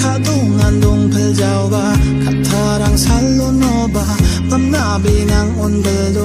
가동한 동풀 잡아 카타랑 살로 넣어봐. 밤나비 낭온들도